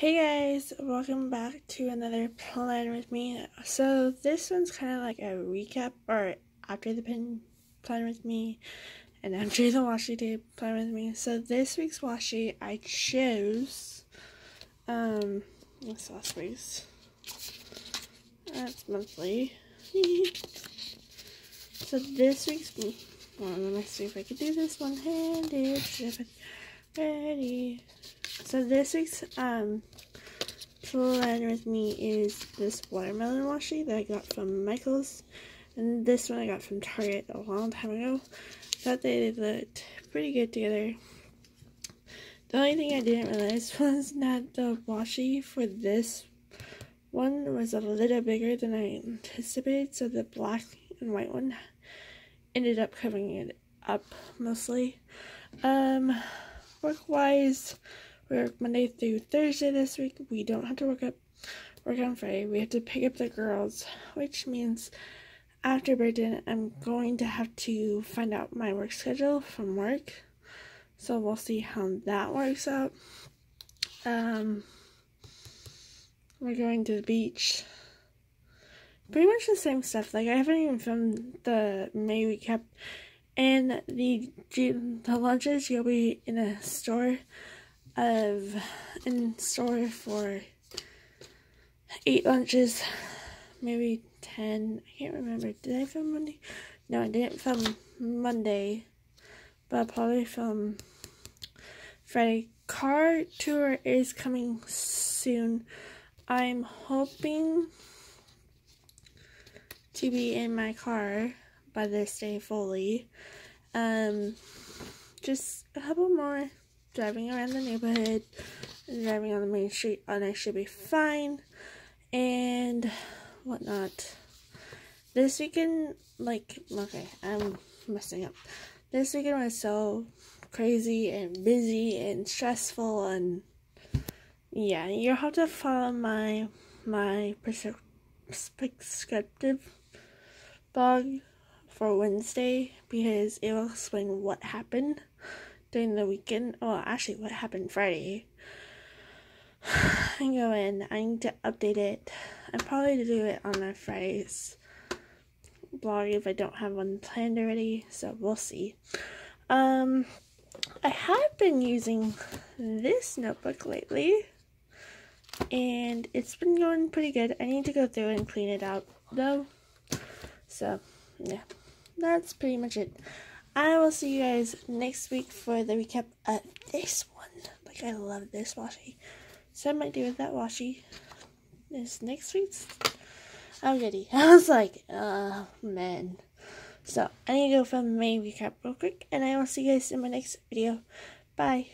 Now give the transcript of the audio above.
Hey guys, welcome back to another plan with me. So this one's kind of like a recap or after the pin plan with me and after the washi tape plan with me. So this week's washi I chose um this last week's that's monthly. so this week's well, let me see if I can do this one handed. Ready. So this week's um plan with me is this watermelon washi that I got from Michaels. And this one I got from Target a long time ago. Thought they looked pretty good together. The only thing I didn't realize was that the washi for this one was a little bigger than I anticipated. So the black and white one ended up covering it up mostly. Um, work-wise, we work Monday through Thursday this week. We don't have to work up work on Friday. We have to pick up the girls, which means after Burton, I'm going to have to find out my work schedule from work. So we'll see how that works out. Um, we're going to the beach. Pretty much the same stuff. Like I haven't even filmed the May recap, and the the lunches you'll be in a store of in store for eight lunches, maybe ten. I can't remember. Did I film Monday? No, I didn't film Monday, but I'll probably film Friday. Car tour is coming soon. I'm hoping to be in my car by this day fully. Um, just a couple more driving around the neighborhood, driving on the main street, and I should be fine, and whatnot. This weekend, like, okay, I'm messing up. This weekend was so crazy and busy and stressful, and yeah, you'll have to follow my my prescriptive blog for Wednesday because it will explain what happened during the weekend. Well, actually, what happened Friday. I go in. I need to update it. I probably do it on my Friday's blog if I don't have one planned already. So we'll see. Um, I have been using this notebook lately, and it's been going pretty good. I need to go through and clean it out though. So yeah, that's pretty much it. I will see you guys next week for the recap of this one. Like, I love this washi. So I might do with that washi. This next week's already. Oh, I was like, oh, man. So, I need to go film main recap real quick. And I will see you guys in my next video. Bye.